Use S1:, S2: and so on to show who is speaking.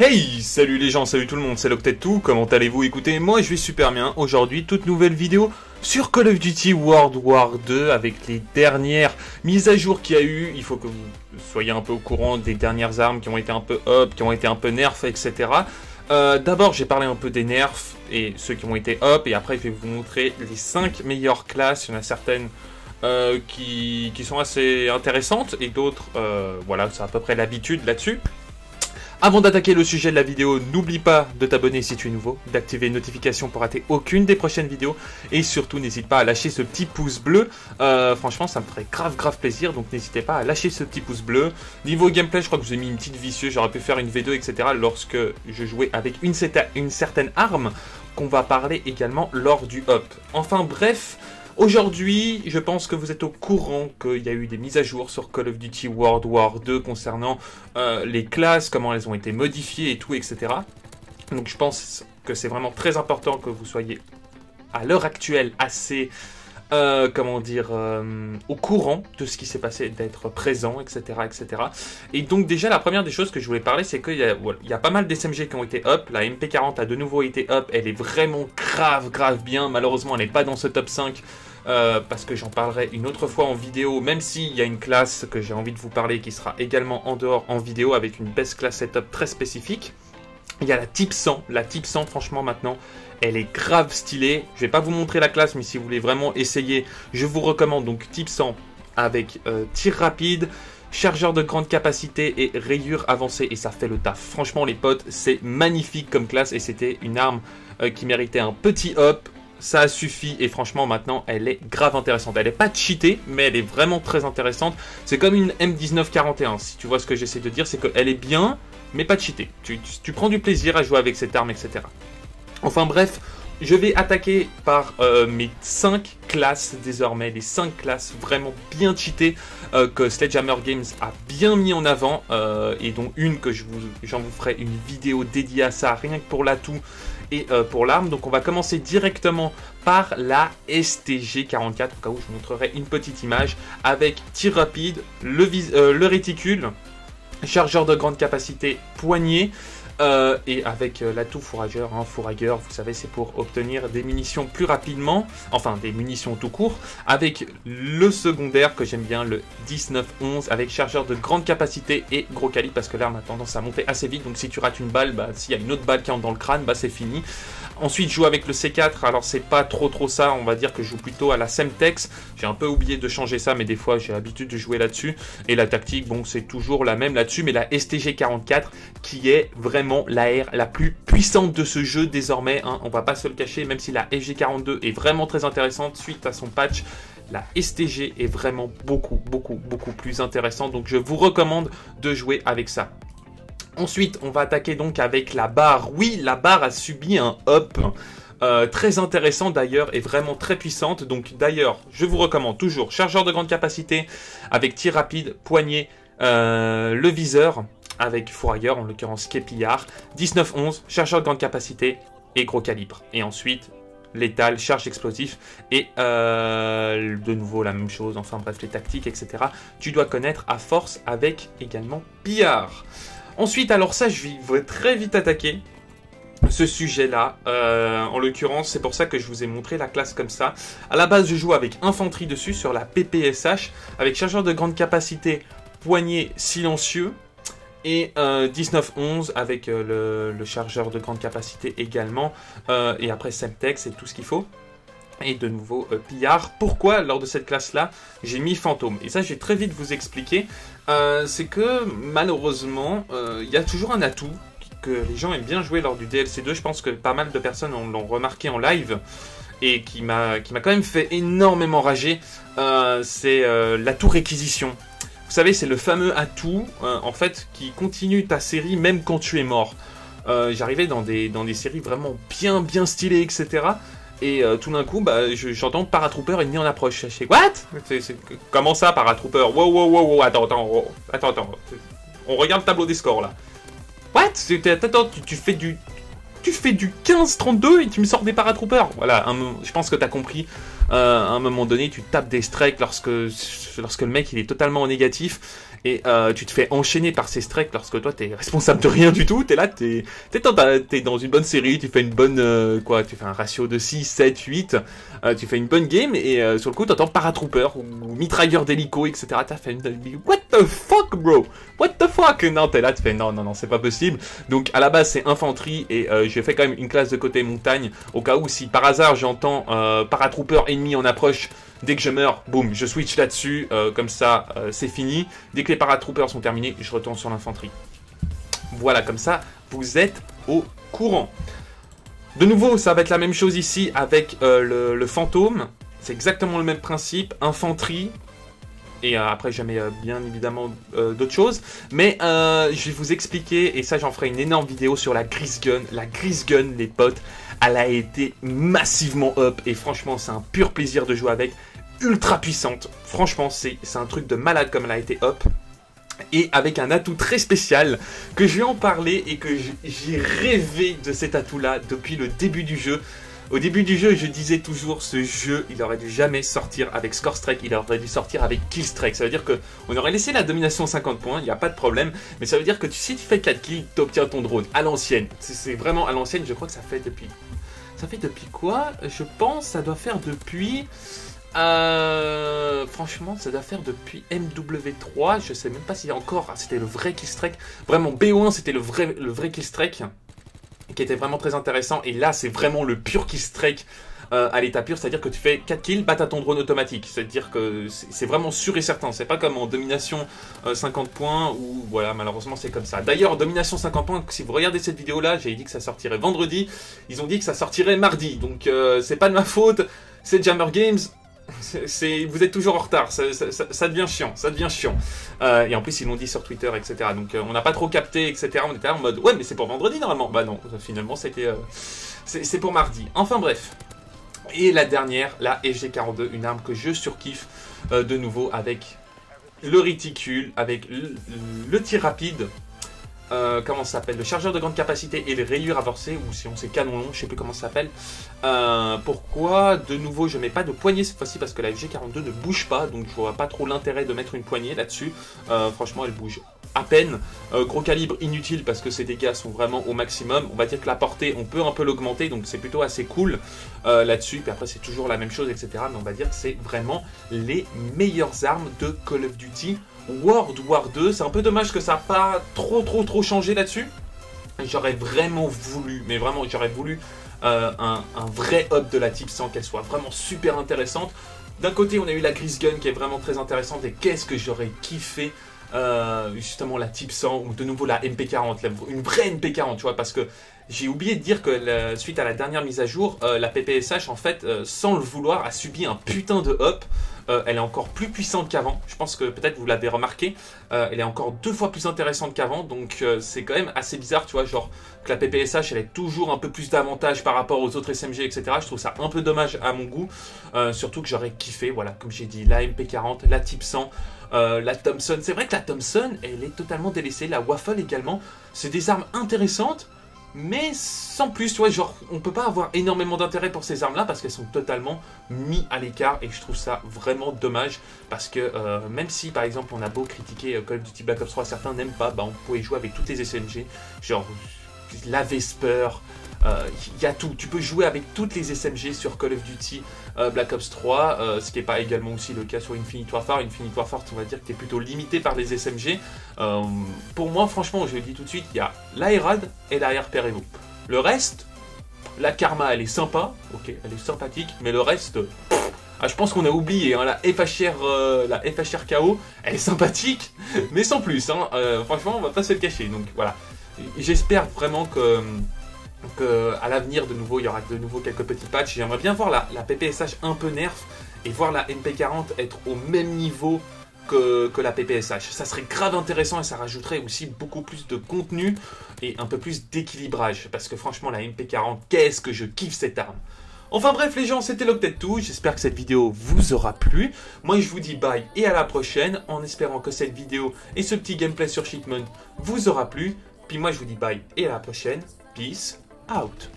S1: Hey, salut les gens, salut tout le monde, c'est Loctet tout, comment allez-vous? Écoutez, moi je vais super bien. Aujourd'hui, toute nouvelle vidéo sur Call of Duty World War 2 avec les dernières mises à jour qu'il y a eu. Il faut que vous soyez un peu au courant des dernières armes qui ont été un peu up, qui ont été un peu nerf, etc. Euh, D'abord, j'ai parlé un peu des nerfs et ceux qui ont été up, et après je vais vous montrer les 5 meilleures classes. Il y en a certaines euh, qui, sont assez intéressantes et d'autres, euh, voilà, c'est à peu près l'habitude là-dessus. Avant d'attaquer le sujet de la vidéo, n'oublie pas de t'abonner si tu es nouveau, d'activer les notifications pour rater aucune des prochaines vidéos, et surtout n'hésite pas à lâcher ce petit pouce bleu, euh, franchement ça me ferait grave grave plaisir, donc n'hésitez pas à lâcher ce petit pouce bleu. Niveau gameplay, je crois que je vous ai mis une petite vicieuse, j'aurais pu faire une V2, etc. lorsque je jouais avec une, une certaine arme, qu'on va parler également lors du up. Enfin bref, Aujourd'hui, je pense que vous êtes au courant qu'il y a eu des mises à jour sur Call of Duty World War 2 concernant euh, les classes, comment elles ont été modifiées et tout, etc. Donc je pense que c'est vraiment très important que vous soyez à l'heure actuelle assez, euh, comment dire, euh, au courant de ce qui s'est passé, d'être présent, etc., etc. Et donc déjà, la première des choses que je voulais parler, c'est qu'il y, y, a pas mal d'SMG qui ont été up. La MP40 a de nouveau été up. Elle est vraiment grave, grave bien. Malheureusement, elle n'est pas dans ce top 5. Euh, parce que j'en parlerai une autre fois en vidéo, même s'il y a une classe que j'ai envie de vous parler qui sera également en dehors en vidéo avec une best class setup très spécifique. Il y a la type 100, la type 100 franchement maintenant, elle est grave stylée. Je vais pas vous montrer la classe, mais si vous voulez vraiment essayer, je vous recommande donc type 100 avec euh, tir rapide, chargeur de grande capacité et rayure avancée et ça fait le taf. Franchement les potes, c'est magnifique comme classe et c'était une arme euh, qui méritait un petit hop ça suffit et franchement maintenant elle est grave intéressante. Elle est pas cheatée mais elle est vraiment très intéressante. C'est comme une M1941 si tu vois ce que j'essaie de dire, c'est qu'elle est bien mais pas cheatée. Tu, prends du plaisir à jouer avec cette arme etc. Enfin bref, je vais attaquer par euh, mes 5 classes désormais, les 5 classes vraiment bien cheatées euh, que Sledgehammer Games a bien mis en avant euh, et dont une que j'en vous ferai une vidéo dédiée à ça rien que pour l'atout et euh, pour l'arme. Donc on va commencer directement par la STG44, au cas où je vous montrerai une petite image, avec tir rapide, le, euh, le réticule, chargeur de grande capacité, poignée, euh, et avec euh, l'atout fourrageur, hein, fourrageur, vous savez, c'est pour obtenir des munitions plus rapidement, enfin des munitions tout court, avec le secondaire que j'aime bien, le 1911, avec chargeur de grande capacité et gros calibre, parce que l'arme a tendance à monter assez vite, donc si tu rates une balle, bah, s'il y a une autre balle qui entre dans le crâne, bah, c'est fini. Ensuite, je joue avec le C4, alors c'est pas trop trop ça, on va dire que je joue plutôt à la Semtex. J'ai un peu oublié de changer ça, mais des fois j'ai l'habitude de jouer là-dessus. Et la tactique, bon, c'est toujours la même là-dessus, mais la STG44 qui est vraiment la R la plus puissante de ce jeu désormais. Hein. On va pas se le cacher, même si la FG42 est vraiment très intéressante suite à son patch. La STG est vraiment beaucoup, beaucoup, beaucoup plus intéressante. Donc je vous recommande de jouer avec ça. Ensuite, on va attaquer donc avec la barre. Oui, la barre a subi un up. Euh, très intéressant d'ailleurs et vraiment très puissante. Donc d'ailleurs, je vous recommande toujours chargeur de grande capacité avec tir rapide, poignée, euh, le viseur avec fourrailleur, en l'occurrence Kepillard, 19-11, chargeur de grande capacité et gros calibre. Et ensuite, létal, charge explosif et euh, de nouveau la même chose, enfin bref les tactiques etc. Tu dois connaître à force avec également pillard. Ensuite, alors ça, je vais très vite attaquer ce sujet-là. Euh, en l'occurrence, c'est pour ça que je vous ai montré la classe comme ça. À la base, je joue avec infanterie dessus sur la PPSH, avec chargeur de grande capacité, poignet silencieux, et 1911 euh, avec euh, le, chargeur de grande capacité également, et après Semtex et tout ce qu'il faut. Et de nouveau pillard. Pourquoi lors de cette classe-là j'ai mis fantôme? Et ça je vais très vite vous expliquer. Euh, c'est que malheureusement, euh, il y a toujours un atout que les gens aiment bien jouer lors du DLC 2. Je pense que pas mal de personnes l'ont remarqué en live et qui m'a quand même fait énormément rager. Euh, c'est l'atout réquisition. Vous savez, c'est le fameux atout en fait qui continue ta série même quand tu es mort. J'arrivais dans des, dans des séries vraiment bien bien stylées, etc. Et euh, tout d'un coup, bah, j'entends Paratrooper ennemi en approche. Je What? Comment ça, Paratrooper? Wow, wow, wow, attends, attends, oh, attends, attends. On regarde le tableau des scores là. What? Attends, tu, fais du. Tu fais du 15-32 et tu me sors des paratroopers. Voilà, je pense que t'as compris. Euh, à un moment donné, tu tapes des strikes lorsque, lorsque le mec il est totalement négatif. Et euh, tu te fais enchaîner par ces strikes lorsque toi t'es responsable de rien du tout, t'es là, t'es es dans, dans une bonne série, tu fais une bonne, euh, quoi, tu fais un ratio de 6, 7, 8, tu fais une bonne game, et euh, sur le coup t'entends paratrooper, ou, mitrailleur d'hélico, etc. T'as fait une... What? The fuck, bro? What the fuck? Non, t'es là, tu fais non, non, non, c'est pas possible. Donc à la base c'est infanterie, et j'ai fait quand même une classe de côté montagne, au cas où si par hasard j'entends paratrooper ennemi en approche, Dès que je meurs, boum, je switch là-dessus, euh, comme ça, euh, c'est fini. Dès que les paratroopers sont terminés, je retourne sur l'infanterie. Voilà, comme ça, vous êtes au courant. De nouveau, ça va être la même chose ici avec euh, le, fantôme. C'est exactement le même principe, infanterie, et après jamais bien évidemment d'autres choses. Mais je vais vous expliquer, et ça j'en ferai une énorme vidéo sur la Gris Gun. La Gris Gun, les potes, elle a été massivement up, et franchement c'est un pur plaisir de jouer avec ultra puissante. Franchement, c'est un truc de malade comme elle a été hop. Et avec un atout très spécial que je vais en parler et que j'ai rêvé de cet atout-là depuis le début du jeu. Au début du jeu, je disais toujours, ce jeu, il aurait dû jamais sortir avec Score Strike, il aurait dû sortir avec Kill Strike. Ça veut dire que on aurait laissé la domination 50 points, il n'y a pas de problème, mais ça veut dire que si tu fais 4 kills, tu obtiens ton drone à l'ancienne. C'est vraiment à l'ancienne, je crois que ça fait depuis... Ça fait depuis quoi? Je pense ça doit faire depuis... Euh, franchement, ça doit faire depuis MW3. Je sais même pas s'il y a encore. C'était le vrai killstrike. Vraiment, BO1, c'était le vrai, le vrai killstrike. Qui était vraiment très intéressant. Et là, c'est vraiment le pur killstrike euh, à l'état pur. C'est-à-dire que tu fais 4 kills, bat à ton drone automatique. C'est-à-dire que c'est vraiment sûr et certain. C'est pas comme en domination 50 euh, points. Ou voilà, malheureusement, c'est comme ça. D'ailleurs, domination 50 points, si vous regardez cette vidéo-là, j'ai dit que ça sortirait vendredi. Ils ont dit que ça sortirait mardi. Donc, euh, c'est pas de ma faute. C'est Jammer Games vous êtes toujours en retard, ça, devient chiant, ça devient chiant. Euh, et en plus, ils l'ont dit sur Twitter, etc. Donc, euh, on n'a pas trop capté, etc. On était en mode, ouais, mais c'est pour vendredi normalement. Bah non, finalement, c'était, euh, c'est, pour mardi. Enfin bref. Et la dernière, la FG42, une arme que je surkiffe de nouveau avec le réticule, avec le tir rapide, euh, comment ça s'appelle, le chargeur de grande capacité et les rayures avancées, ou si on sait canon long, je sais plus comment ça s'appelle. Euh, pourquoi De nouveau, je mets pas de poignée cette fois-ci parce que la FG42 ne bouge pas, donc je vois pas trop l'intérêt de mettre une poignée là-dessus. Euh, franchement, elle bouge à peine. gros calibre inutile parce que ses dégâts sont vraiment au maximum. On va dire que la portée, on peut un peu l'augmenter, donc c'est plutôt assez cool là-dessus. Puis après, c'est toujours la même chose, etc. Mais on va dire que c'est vraiment les meilleures armes de Call of Duty. World War 2. C'est un peu dommage que ça n'a pas trop trop trop changé là-dessus. J'aurais vraiment voulu, mais vraiment j'aurais voulu euh, un, vrai hub de la type 100, qu'elle soit vraiment super intéressante. D'un côté, on a eu la Gris Gun qui est vraiment très intéressante et qu'est-ce que j'aurais kiffé euh, justement la Type 100 ou de nouveau la MP40, une vraie MP40, tu vois, parce que j'ai oublié de dire que suite à la dernière mise à jour, euh, la PPSH en fait, sans le vouloir, a subi un putain de up. Euh, elle est encore plus puissante qu'avant. Je pense que peut-être vous l'avez remarqué. Euh, elle est encore deux fois plus intéressante qu'avant. Donc euh, c'est quand même assez bizarre, tu vois, genre que la PPSH, elle ait toujours un peu plus d'avantages par rapport aux autres SMG, etc. Je trouve ça un peu dommage à mon goût. surtout que j'aurais kiffé, voilà, comme j'ai dit, la MP40, la Type 100. La Thompson, c'est vrai que la Thompson, elle est totalement délaissée. La Waffle également, c'est des armes intéressantes, mais sans plus, tu vois, genre, on peut pas avoir énormément d'intérêt pour ces armes-là parce qu'elles sont totalement mis à l'écart et je trouve ça vraiment dommage parce que euh, même si par exemple on a beau critiquer euh, Call of Duty Black Ops 3, certains n'aiment pas, bah on pouvait jouer avec toutes les SMG, genre la Vesper, il euh, y a tout. Tu peux jouer avec toutes les SMG sur Call of Duty euh, Black Ops 3, euh, ce qui n'est pas également aussi le cas sur Infinite Warfare. Infinite Warfare, on va dire que tu es plutôt limité par les SMG. pour moi, franchement, je le dis tout de suite, il y a l'Aerad et la vous Le reste, la Karma, elle est sympa, ok, elle est sympathique, mais le reste, ah, je pense qu'on a oublié, hein, la, FHR, la FHR KO, elle est sympathique, mais sans plus, hein, franchement, on va pas se le cacher, donc voilà. J'espère vraiment que donc euh, à l'avenir, de nouveau, il y aura de nouveau quelques petits patchs. J'aimerais bien voir la, PPSH un peu nerf et voir la MP40 être au même niveau que, la PPSH. Ça serait grave intéressant et ça rajouterait aussi beaucoup plus de contenu et un peu plus d'équilibrage. Parce que franchement, la MP40, qu'est-ce que je kiffe cette arme Enfin bref les gens, c'était Loctet tout. J'espère que cette vidéo vous aura plu. Moi je vous dis bye et à la prochaine en espérant que cette vidéo et ce petit gameplay sur Shipment vous aura plu. Puis moi je vous dis bye et à la prochaine. Peace out.